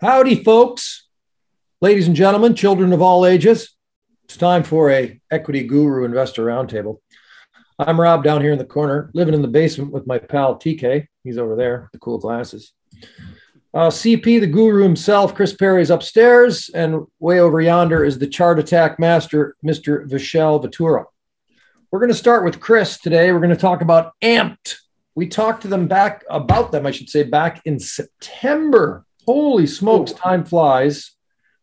Howdy, folks, ladies and gentlemen, children of all ages. It's time for a equity guru investor roundtable. I'm Rob down here in the corner, living in the basement with my pal TK. He's over there, the cool glasses. Uh, CP, the guru himself, Chris Parry is upstairs, and way over yonder is the chart attack master, Mr. Vishal Vatura. We're going to start with Chris today. We're going to talk about Amped. We talked to them back about them, I should say, back in September Holy smokes, time flies.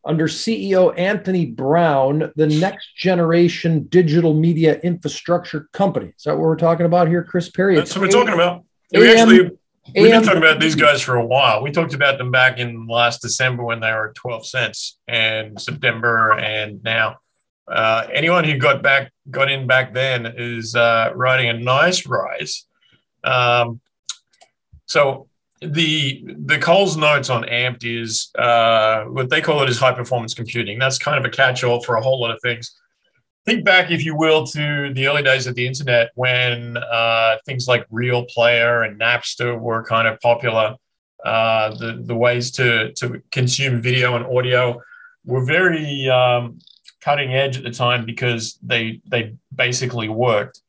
Under CEO Anthony Brown, the next generation digital media infrastructure company. Is that what we're talking about here, Chris Parry? That's what we're talking about. We actually we've been talking about these guys for a while. We talked about them back in last December when they were 12 cents, and September, and now. Uh, anyone who got back got in back then is uh, riding a nice rise. Um, so the the Coles notes on Amped is uh, what they call it is high performance computing. That's kind of a catch all for a whole lot of things. Think back, if you will, to the early days of the internet when uh, things like Real Player and Napster were kind of popular. Uh, the the ways to to consume video and audio were very um, cutting edge at the time because they they basically worked.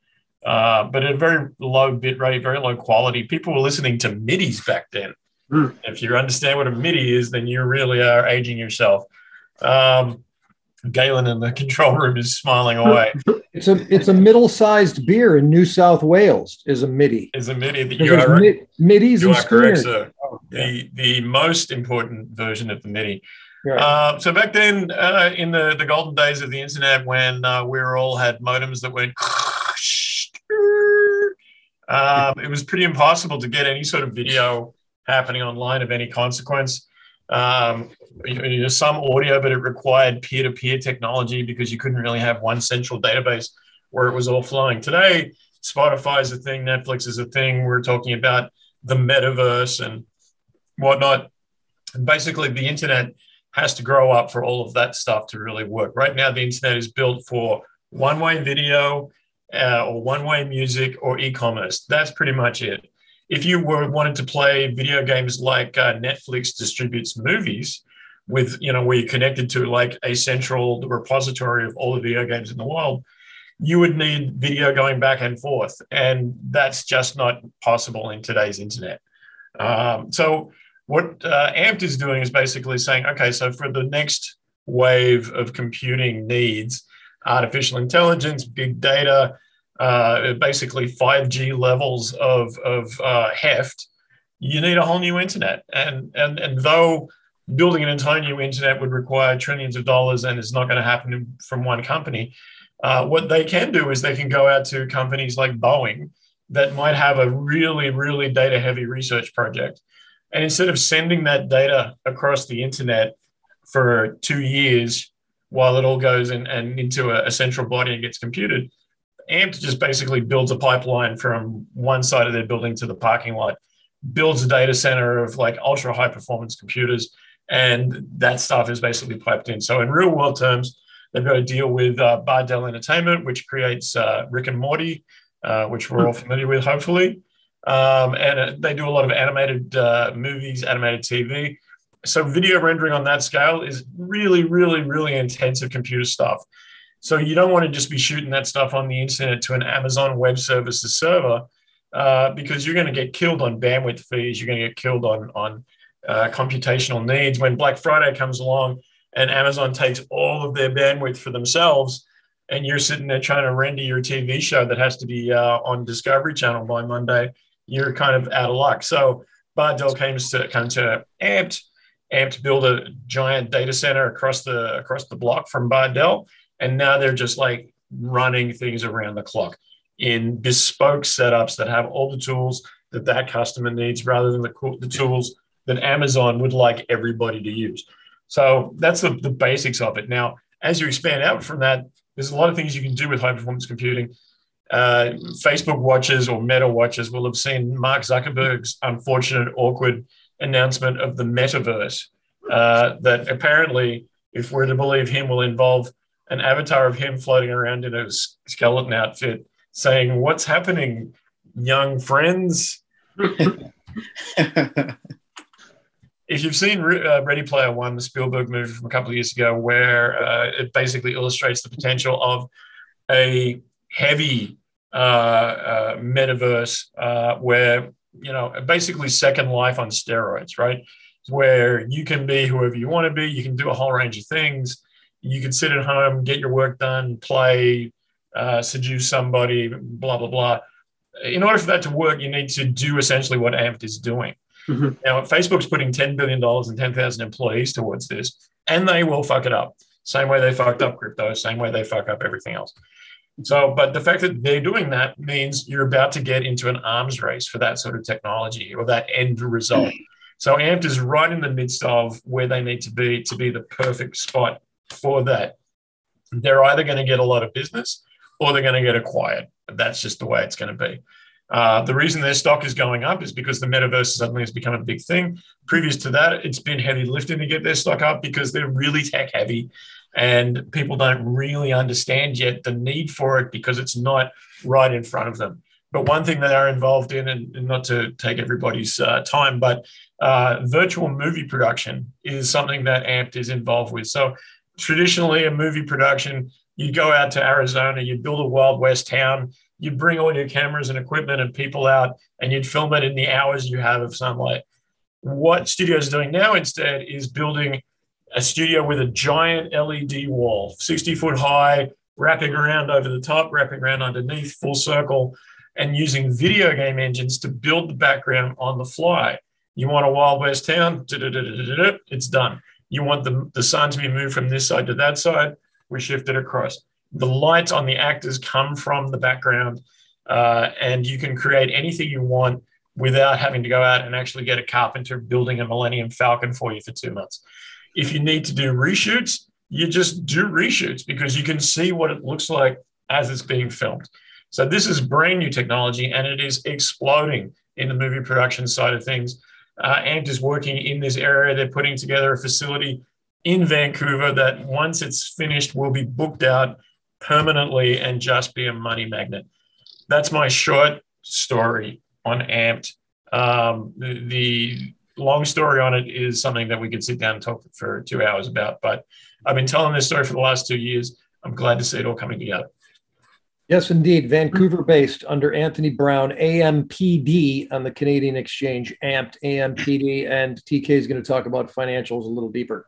Uh, but at a very low bit rate, very low quality. People were listening to MIDIs back then. Mm. If you understand what a MIDI is, then you really are aging yourself. Um, Galen in the control room is smiling away. It's a it's a middle-sized beer in New South Wales. Is a MIDI. Is a MIDI. That you are mi- MIDIs you and are correct, sir. Oh, yeah. The the most important version of the MIDI. Right. Uh, so back then, uh, in the, the golden days of the internet, when uh, we all had modems that went um, it was pretty impossible to get any sort of video happening online of any consequence. Um, you know, some audio, but it required peer-to-peer technology because you couldn't really have one central database where it was all flowing. Today, Spotify is a thing, Netflix is a thing. We're talking about the metaverse and whatnot. And basically, the internet has to grow up for all of that stuff to really work. Right now, the internet is built for one-way video uh, or one-way music or e-commerce. That's pretty much it. If you were wanted to play video games like uh, Netflix distributes movies, with you know where you're connected to like a central repository of all the video games in the world, you would need video going back and forth, and that's just not possible in today's internet. Um, so what uh, Amped is doing is basically saying, okay, so for the next wave of computing needs, artificial intelligence, big data, uh, basically 5G levels of, of uh, heft, you need a whole new internet. And, and, and though building an entire new internet would require trillions of dollars and it's not going to happen from one company, uh, what they can do is they can go out to companies like Boeing that might have a really, really data heavy research project. And instead of sending that data across the internet for two years, while it all goes in, and into a, a central body and gets computed. Amped just basically builds a pipeline from one side of their building to the parking lot, builds a data center of like ultra high performance computers, and that stuff is basically piped in. So in real world terms, they've got to deal with uh, Bardel Entertainment, which creates uh, Rick and Morty, uh, which we're all familiar with, hopefully. Um, and uh, they do a lot of animated uh, movies, animated TV so video rendering on that scale is really, really, really intensive computer stuff. So you don't want to just be shooting that stuff on the internet to an Amazon Web Services server uh, because you're going to get killed on bandwidth fees. You're going to get killed on on uh, computational needs. When Black Friday comes along and Amazon takes all of their bandwidth for themselves, and you're sitting there trying to render your TV show that has to be uh, on Discovery Channel by Monday, you're kind of out of luck. So Bardel came to come to Amped Amped build a giant data center across the across the block from Bardel, and now they're just like running things around the clock in bespoke setups that have all the tools that that customer needs, rather than the, the tools that Amazon would like everybody to use. So that's the, the basics of it. Now, as you expand out from that, there's a lot of things you can do with high performance computing. Uh, Facebook watches or Meta watches will have seen Mark Zuckerberg's unfortunate, awkward announcement of the metaverse uh, that apparently, if we're to believe him, will involve an avatar of him floating around in a skeleton outfit saying, What's happening, young friends? if you've seen uh, Ready Player One, the Spielberg movie from a couple of years ago, where uh, it basically illustrates the potential of a heavy uh, uh metaverse uh, where, you know, basically Second Life on steroids, right? Where you can be whoever you want to be, you can do a whole range of things. You can sit at home, get your work done, play, uh, seduce somebody, blah, blah, blah. In order for that to work, you need to do essentially what Amped is doing Mm-hmm. Now, Facebook's putting $10 billion and 10,000 employees towards this, and they will fuck it up. Same way they fucked up crypto, same way they fuck up everything else. So, but the fact that they're doing that means you're about to get into an arms race for that sort of technology or that end result. So, Amped is right in the midst of where they need to be to be the perfect spot for that. They're either going to get a lot of business or they're going to get acquired. That's just the way it's going to be. Uh, the reason their stock is going up is because the metaverse suddenly has become a big thing. Previous to that, it's been heavy lifting to get their stock up because they're really tech heavy and people don't really understand yet the need for it because it's not right in front of them. But one thing that they're involved in, and, not to take everybody's uh, time, but uh, virtual movie production is something that Amped is involved with. So traditionally, a movie production, you go out to Arizona, you build a Wild West town, you'd bring all your cameras and equipment and people out and you'd film it in the hours you have of sunlight. What studios are doing now instead is building a studio with a giant LED wall, 60 foot high, wrapping around over the top, wrapping around underneath, full circle, and using video game engines to build the background on the fly. You want a Wild West town, it's done. You want the, the sun to be moved from this side to that side, we shift it across the lights on the actors come from the background, uh, and you can create anything you want without having to go out and actually get a carpenter building a Millennium Falcon for you for two months. If you need to do reshoots, you just do reshoots because you can see what it looks like as it's being filmed. So this is brand new technology, and it is exploding in the movie production side of things. Uh, Amped is working in this area. They're putting together a facility in Vancouver that once it's finished will be booked out permanently and just be a money magnet. That's my short story on Amped. Um, the, the, long story on it is something that we could sit down and talk for two hours about. But I've been telling this story for the last two years. I'm glad to see it all coming together. Yes, indeed. Vancouver mm-hmm. based under Anthony Brown, AMPD on the Canadian Exchange, AMPed, AMPD. And TK is going to talk about financials a little deeper.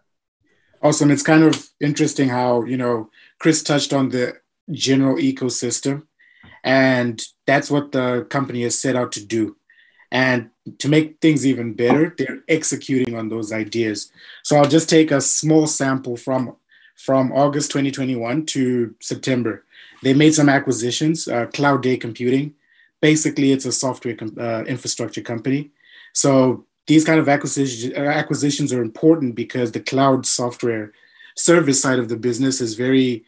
Awesome. It's kind of interesting how, you know, Chris touched on the general ecosystem, and that's what the company has set out to do. And to make things even better, they're executing on those ideas. So I'll just take a small sample from from August 2021 to September. They made some acquisitions. Uh, Cloud Day Computing, basically, it's a software com- uh, infrastructure company. So these kind of acquisitions acquisitions are important because the cloud software service side of the business is very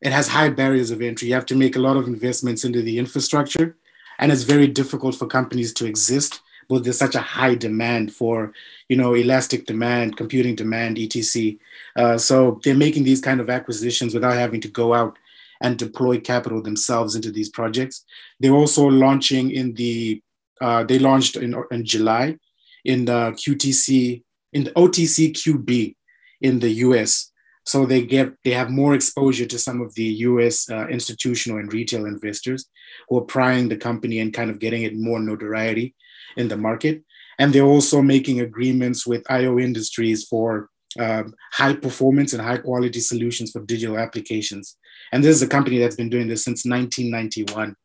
it has high barriers of entry you have to make a lot of investments into the infrastructure and it's very difficult for companies to exist but there's such a high demand for you know elastic demand computing demand etc uh, so they're making these kind of acquisitions without having to go out and deploy capital themselves into these projects they're also launching in the uh, they launched in, in july in the qtc in the otc qb in the us so they get they have more exposure to some of the U.S. Uh, institutional and retail investors who are prying the company and kind of getting it more notoriety in the market. And they're also making agreements with IO Industries for um, high performance and high quality solutions for digital applications. And this is a company that's been doing this since 1991.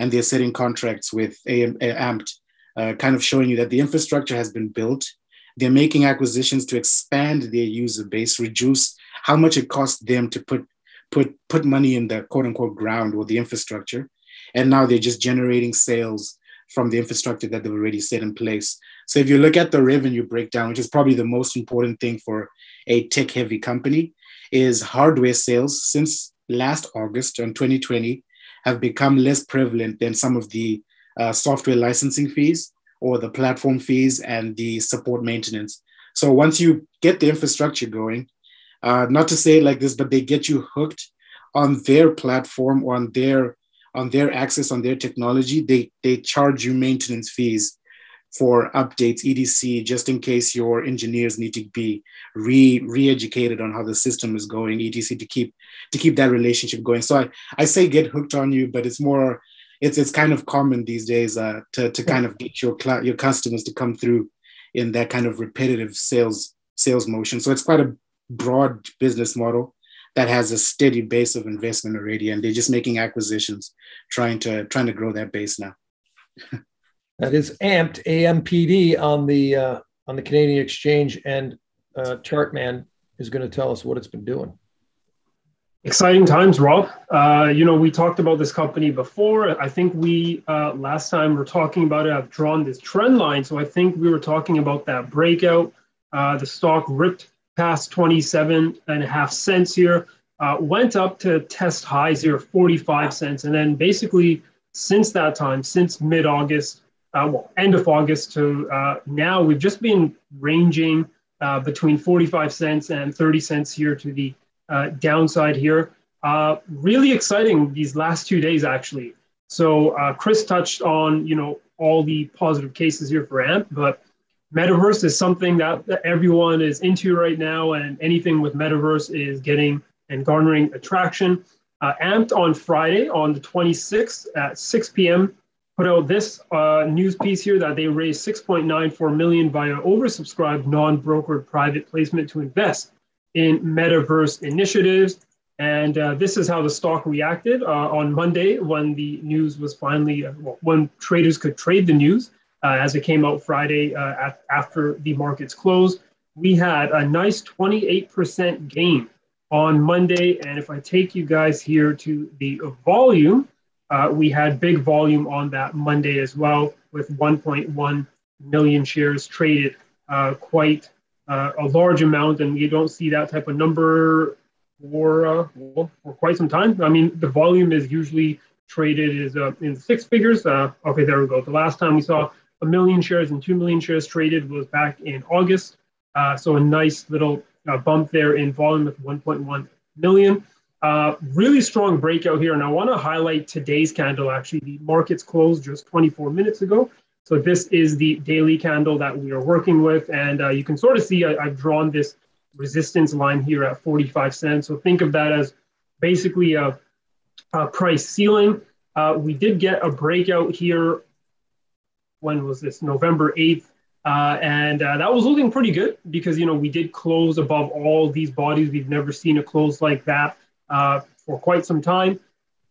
And they're setting contracts with AM, Amped, uh, kind of showing you that the infrastructure has been built. They're making acquisitions to expand their user base, reduce how much it costs them to put put put money in the quote unquote ground or the infrastructure, and now they're just generating sales from the infrastructure that they've already set in place. So if you look at the revenue breakdown, which is probably the most important thing for a tech heavy company, is hardware sales since last August in 2020 have become less prevalent than some of the uh, software licensing fees or the platform fees and the support maintenance. So once you get the infrastructure going, uh, not to say it like this, but they get you hooked on their platform or on their on their access on their technology, they they charge you maintenance fees for updates, EDC, just in case your engineers need to be re re-educated on how the system is going, EDC to keep to keep that relationship going. So I, I say get hooked on you, but it's more it's it's kind of common these days uh, to to kind of get your cl- your customers to come through in that kind of repetitive sales sales motion. So it's quite a broad business model that has a steady base of investment already, and they're just making acquisitions, trying to trying to grow that base now. that is amped AMPD on the uh, on the Canadian exchange, and uh, Chartman is going to tell us what it's been doing. Exciting times, Rob. Uh, you know, we talked about this company before. I think we uh, last time we were talking about it. I've drawn this trend line, so I think we were talking about that breakout. Uh, the stock ripped past 27 and a half cents here, uh, went up to test highs here, 45 cents, and then basically since that time, since mid-August, uh, well, end of August to uh, now, we've just been ranging between 45 cents and 30 cents here to the uh, downside here. Uh, really exciting these last two days, actually. So uh, Chris touched on, you know, all the positive cases here for AMP, but metaverse is something that, everyone is into right now, and anything with metaverse is getting and garnering attraction. Uh, Amped on Friday, on the 26th at 6 p.m., put out this uh, news piece here that they raised 6.94 million via oversubscribed non-brokered private placement to invest in metaverse initiatives. And uh, this is how the stock reacted uh, on Monday when the news was finally, uh, well, when traders could trade the news uh, as it came out Friday uh, at, after the markets closed. We had a nice 28% gain on Monday. And if I take you guys here to the volume, uh, we had big volume on that Monday as well, with 1.1 million shares traded quite uh, a large amount, and you don't see that type of number for uh, well, for quite some time. I mean, the volume is usually traded is uh, in six figures. Uh, okay, there we go. The last time we saw a million shares and two million shares traded was back in August. Uh, so a nice little uh, bump there in volume with 1.1 million. Uh, really strong breakout here, and I want to highlight today's candle. Actually, the markets closed just 24 minutes ago. So this is the daily candle that we are working with. And uh, you can sort of see I, have drawn this resistance line here at 45 cents. So think of that as basically a, a price ceiling. Uh, we did get a breakout here. When was this? November 8th. Uh, and uh, that was looking pretty good because, you know, we did close above all these bodies. We've never seen a close like that uh, for quite some time.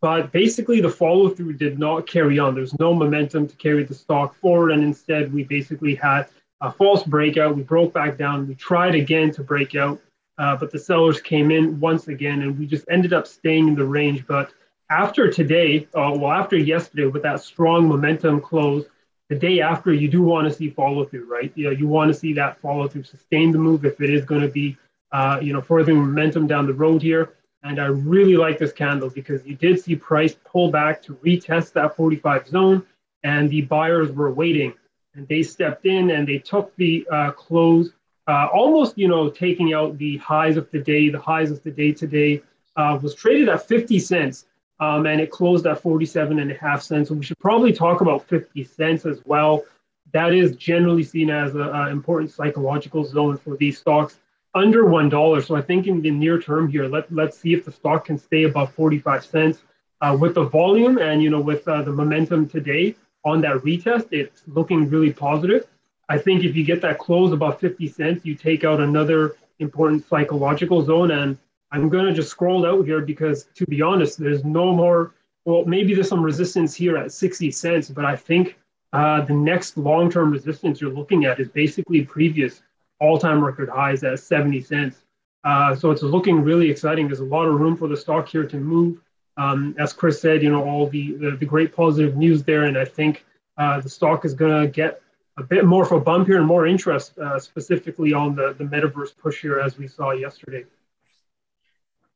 But basically, the follow through did not carry on. There's no momentum to carry the stock forward. And instead, we basically had a false breakout. We broke back down. We tried again to break out, uh, but the sellers came in once again, and we just ended up staying in the range. But after today, uh, well, after yesterday, with that strong momentum close, the day after, you do want to see follow through, right? You know, you want to see that follow through, sustain the move if it is going to be, uh, you know, further momentum down the road here. And I really like this candle because you did see price pull back to retest that 45 zone, and the buyers were waiting. And they stepped in and they took the uh, close, uh, almost, you know, taking out the highs of the day. The highs of the day today uh, was traded at 50 cents, um, and it closed at 47 and a half cents. So we should probably talk about 50 cents as well. That is generally seen as an important psychological zone for these stocks under one dollar. So I think in the near term here, let let's see if the stock can stay above 45 cents uh, with the volume and you know with uh, the momentum today on that retest. It's looking really positive. I think if you get that close above 50 cents, you take out another important psychological zone. And I'm going to just scroll out here because to be honest, there's no more. Well, maybe there's some resistance here at 60 cents, but I think uh, the next long-term resistance you're looking at is basically previous all-time record highs at 70 cents. Uh, so it's looking really exciting. There's a lot of room for the stock here to move. Um, as Chris said, you know, all the, the, the great positive news there. And I think uh, the stock is going to get a bit more of a bump here and more interest uh, specifically on the, the metaverse push here as we saw yesterday.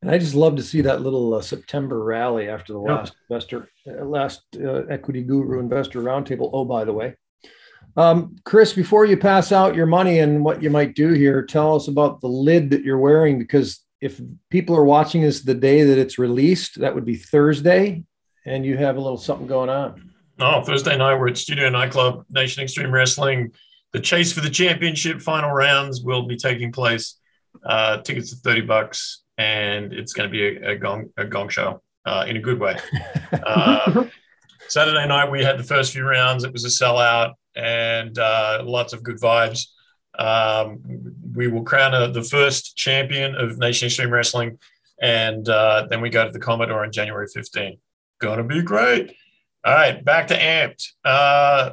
And I just love to see that little uh, September rally after the last investor, uh, last uh, equity guru investor roundtable. Oh, by the way, um, Chris, before you pass out your money and what you might do here, tell us about the lid that you're wearing because if people are watching this the day that it's released, that would be Thursday, and you have a little something going on. Oh, Thursday night we're at Studio Nightclub, Nation Extreme Wrestling. The chase for the championship final rounds will be taking place. Uh, tickets are thirty bucks, and it's going to be a, a gong a gong show uh, in a good way. Uh, Saturday night we had the first few rounds. It was a sellout and uh, lots of good vibes. Um, we will crown a, the first champion of Nation Extreme Wrestling, and uh, then we go to the Commodore on January 15. Gonna be great. All right, back to Amped. Uh,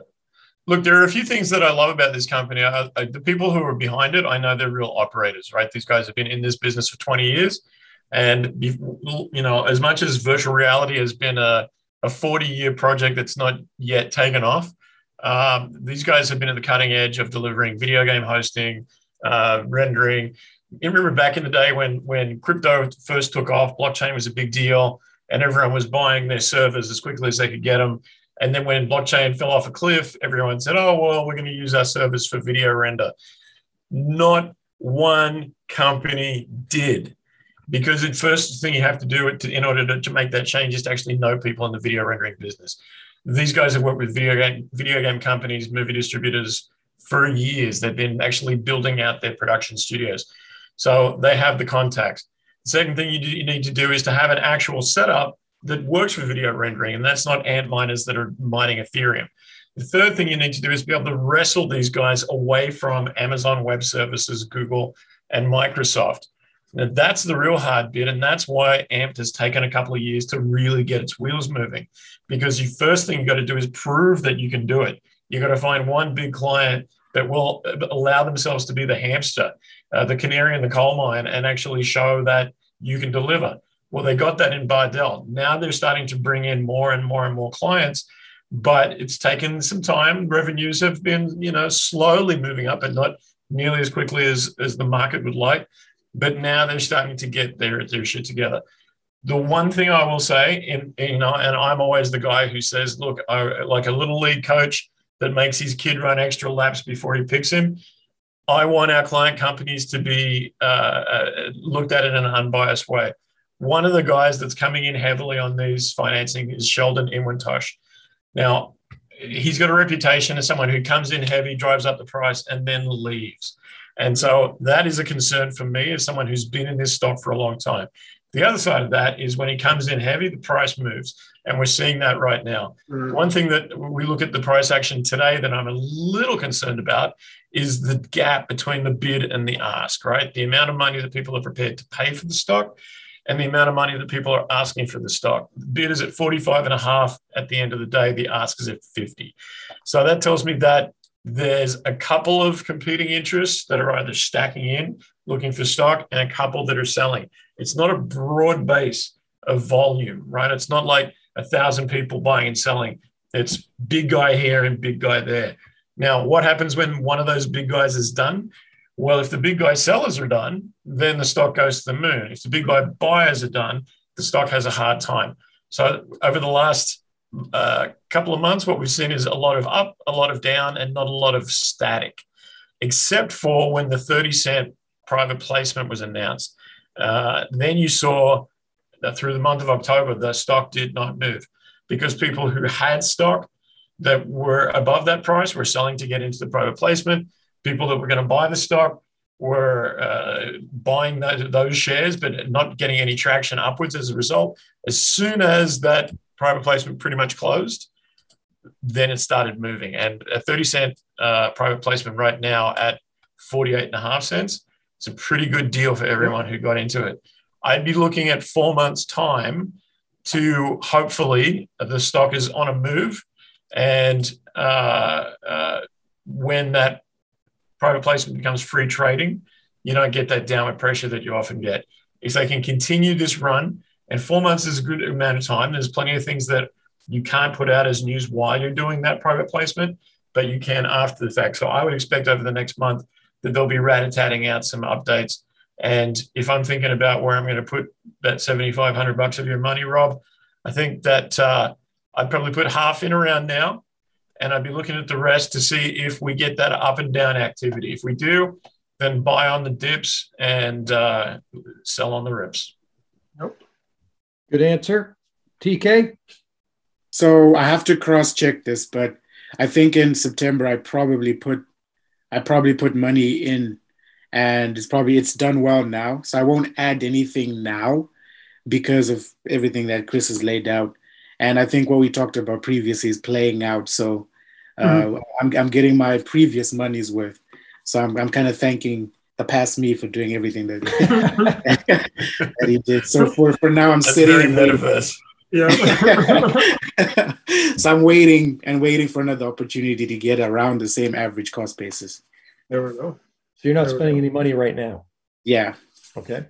look, there are a few things that I love about this company. I, I, the people who are behind it, I know they're real operators, right? These guys have been in this business for 20 years. And, you know, as much as virtual reality has been a, a 40 year project that's not yet taken off, um, these guys have been at the cutting edge of delivering video game hosting, uh, rendering. You remember back in the day when when crypto first took off, blockchain was a big deal, and everyone was buying their servers as quickly as they could get them. And then when blockchain fell off a cliff, everyone said, "Oh well, we're going to use our servers for video render." Not one company did because the first thing you have to do to, in order to, to make that change is to actually know people in the video rendering business these guys have worked with video game video game companies, movie distributors for years. They've been actually building out their production studios, so they have the contacts. The second thing you, do, you need to do is to have an actual setup that works for video rendering, and that's not ant miners that are mining Ethereum. The third thing you need to do is be able to wrestle these guys away from Amazon Web Services, Google, and Microsoft. That's the real hard bit. And that's why AMPed has taken a couple of years to really get its wheels moving. Because the first thing you've got to do is prove that you can do it. You've got to find one big client that will allow themselves to be the hamster, uh, the canary in the coal mine, and actually show that you can deliver. Well, they got that in Bardel. Now they're starting to bring in more and more and more clients, but it's taken some time. Revenues have been, you know, slowly moving up and not nearly as quickly as, as the market would like but now they're starting to get their, their shit together. The one thing I will say, and, you know, and I'm always the guy who says, look, I, like a little league coach that makes his kid run extra laps before he picks him. I want our client companies to be uh, uh, looked at in an unbiased way. One of the guys that's coming in heavily on these financing is Sheldon Inwentash. Now, he's got a reputation as someone who comes in heavy, drives up the price, and then leaves. And so that is a concern for me as someone who's been in this stock for a long time. The other side of that is when he comes in heavy, the price moves. And we're seeing that right now. Mm. One thing that we look at the price action today that I'm a little concerned about is the gap between the bid and the ask, right? The amount of money that people are prepared to pay for the stock and the amount of money that people are asking for the stock. The bid is at 45 and a half at the end of the day, the ask is at 50. So that tells me that there's a couple of competing interests that are either stacking in, looking for stock, and a couple that are selling. It's not a broad base of volume, right? It's not like a thousand people buying and selling. It's big guy here and big guy there. Now, what happens when one of those big guys is done? Well, if the big guy sellers are done, then the stock goes to the moon. If the big guy buyers are done, the stock has a hard time. So over the last uh, couple of months, what we've seen is a lot of up, a lot of down, and not a lot of static, except for when the 30 cent private placement was announced. Uh, then you saw that through the month of October, the stock did not move because people who had stock that were above that price were selling to get into the private placement. People that were going to buy the stock were uh, buying those shares, but not getting any traction upwards as a result. As soon as that private placement pretty much closed, then it started moving. And a 30 cent uh, private placement right now at 48 and a half cents, it's a pretty good deal for everyone who got into it. I'd be looking at four months' time to hopefully the stock is on a move. And uh, uh, when that private placement becomes free trading, you don't get that downward pressure that you often get. If they can continue this run, and four months is a good amount of time. There's plenty of things that you can't put out as news while you're doing that private placement, but you can after the fact. So I would expect over the next month that they'll be rat-a-tatting out some updates. And if I'm thinking about where I'm going to put that 7,500 bucks of your money, Rob, I think that uh, I'd probably put half in around now, and I'd be looking at the rest to see if we get that up and down activity. If we do, then buy on the dips and uh, sell on the rips. Nope. Good answer. TK? So I have to cross check this, but I think in September I probably put I probably put money in and it's probably it's done well now. So I won't add anything now because of everything that Chris has laid out. And I think what we talked about previously is playing out. So uh, mm-hmm. I'm, I'm getting my previous money's worth. So I'm, I'm kind of thanking the past me for doing everything that, that he did. So for, for now, I'm That's sitting. Very metaverse. Yeah. so I'm waiting and waiting for another opportunity to get around the same average cost basis. There we go. So you're not there spending any money right now. Yeah. Okay.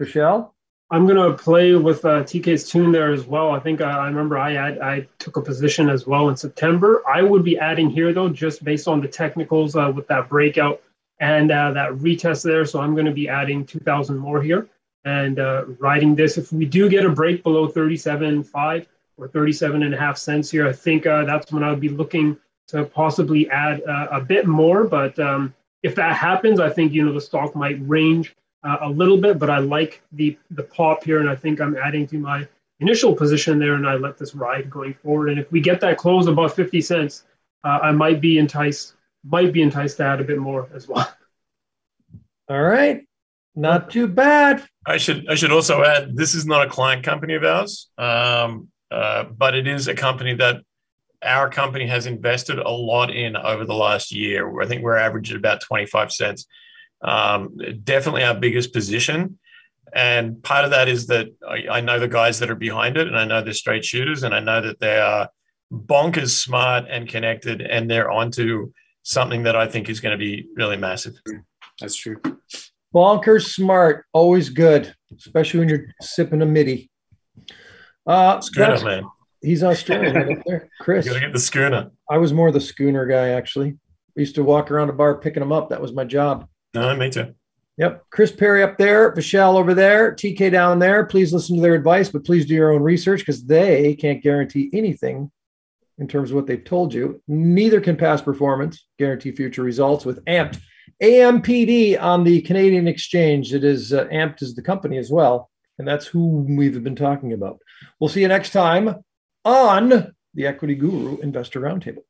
Vishal? I'm gonna play with uh, TK's tune there as well. I think uh, I remember I had, I took a position as well in September. I would be adding here though, just based on the technicals uh, with that breakout and uh, that retest there. So I'm going to be adding 2,000 more here and uh, riding this. If we do get a break below 37.5 or 37 and a half cents here, I think uh, that's when I would be looking to possibly add a bit more. But um, if that happens, I think you know the stock might range uh, a little bit, but I like the the pop here, and I think I'm adding to my initial position there, and I let this ride going forward. And if we get that close above 50 cents, uh, I might be enticed might be enticed to add a bit more as well. All right, not too bad. I should I should also add this is not a client company of ours, um, uh, but it is a company that our company has invested a lot in over the last year. I think we're averaging about 25 cents. Um, definitely our biggest position. And part of that is that I, I, know the guys that are behind it, and I know they're straight shooters, and I know that they are bonkers smart and connected, and they're onto something that I think is going to be really massive. That's true. Bonkers smart, always good, especially when you're sipping a midi. Uh, schooner, man. He's Australian right there. Chris. You gotta get the schooner. I was more the schooner guy, actually. I used to walk around a bar picking them up. That was my job. No, me too. Yep. Chris Parry up there, Vishal over there, TK down there. Please listen to their advice, but please do your own research because they can't guarantee anything in terms of what they've told you. Neither can past performance guarantee future results with AMPed. AMPD on the Canadian exchange. It is uh, AMPed is the company as well. And that's who we've been talking about. We'll see you next time on the Equity Guru Investor Roundtable.